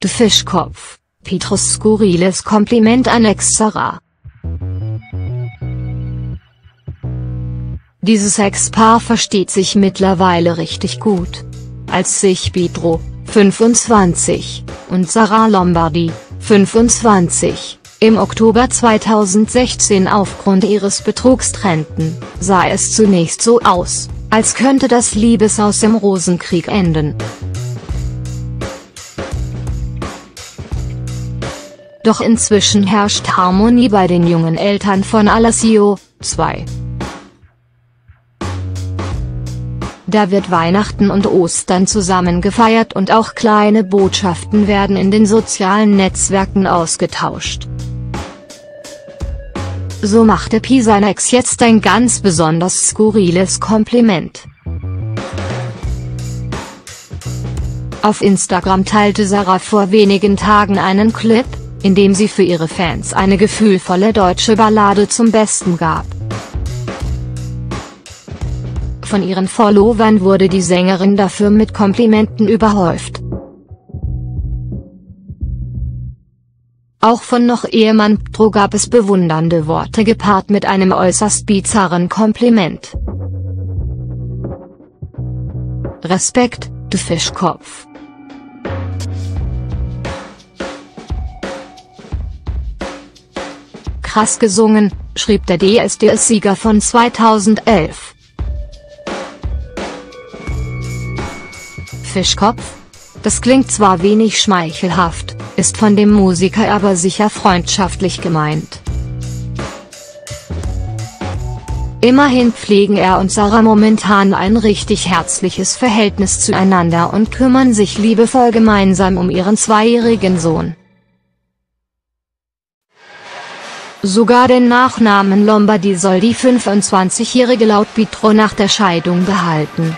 Du Fischkopf, Petrus skurriles Kompliment an Ex-Sarah. Dieses Ex-Paar versteht sich mittlerweile richtig gut. Als sich Pedro, 25, und Sarah Lombardi, 25, im Oktober 2016 aufgrund ihres Betrugs trennten, sah es zunächst so aus, als könnte das Liebeshaus im Rosenkrieg enden. Doch inzwischen herrscht Harmonie bei den jungen Eltern von Alessio, 2. Da wird Weihnachten und Ostern zusammen gefeiert und auch kleine Botschaften werden in den sozialen Netzwerken ausgetauscht. So machte Pi seiner Ex jetzt ein ganz besonders skurriles Kompliment. Auf Instagram teilte Sarah vor wenigen Tagen einen Clip, in dem sie für ihre Fans eine gefühlvolle deutsche Ballade zum Besten gab. Von ihren Followern wurde die Sängerin dafür mit Komplimenten überhäuft. Auch von noch Ehemann Ptro gab es bewundernde Worte gepaart mit einem äußerst bizarren Kompliment. Respekt, du Fischkopf. krass gesungen, schrieb der DSDS-Sieger von 2011. Fischkopf? Das klingt zwar wenig schmeichelhaft, ist von dem Musiker aber sicher freundschaftlich gemeint. Immerhin pflegen er und Sarah momentan ein richtig herzliches Verhältnis zueinander und kümmern sich liebevoll gemeinsam um ihren zweijährigen Sohn. Sogar den Nachnamen Lombardi soll die 25-Jährige laut Bitro nach der Scheidung behalten.